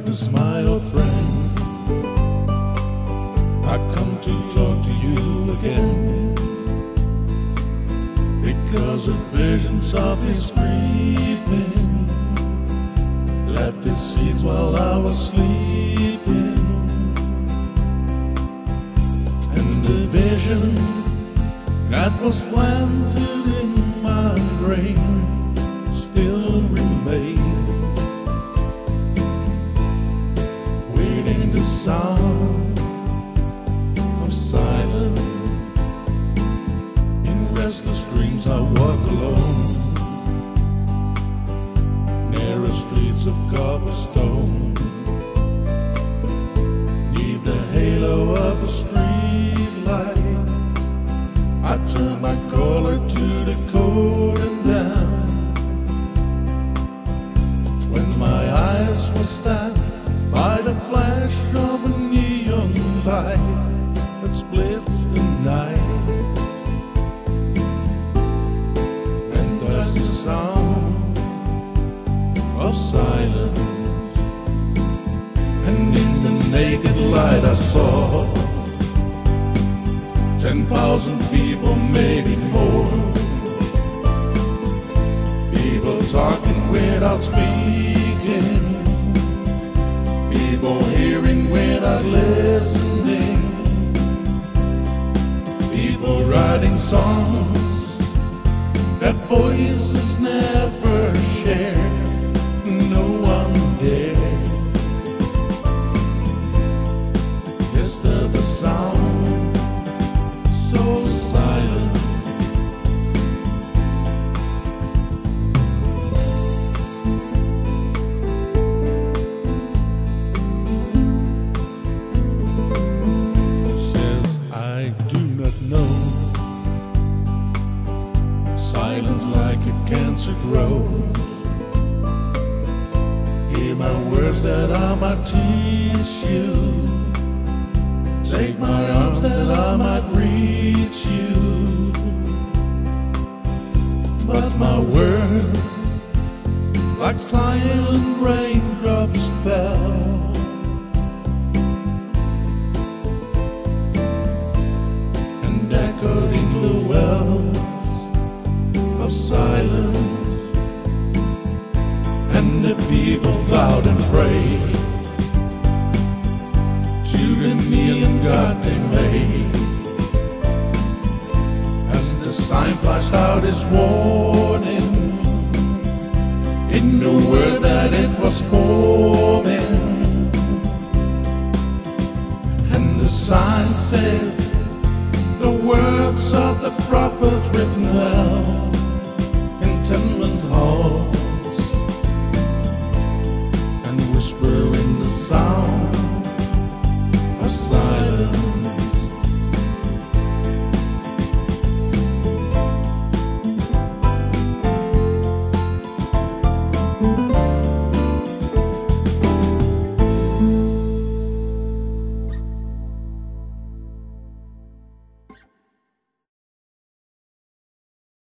darkness, my old friend. I've come to talk to you again. Because a vision softly creeping left its seeds while I was sleeping. And the vision that was planted in my brain restless dreams I walk alone. Narrow streets of cobblestone. Neath the halo of the street lights. I turn my collar to the cold and down. When my eyes were stabbed by the flash of a neon light that splits sound of silence. And in the naked light I saw ten thousand people, maybe more. People talking without speaking. People hearing without listening. People writing songs voices never share. No one dare disturb the sound so silent. Silence like a cancer grows. Hear my words that I might teach you. Take my arms that I might reach you. But my words, like silent raindrops, fell. Of silence. And the people bowed and prayed to the neon God they made. As the sign flashed out its warning, in the words that it was forming. And the sign said, the words of the prophets written well.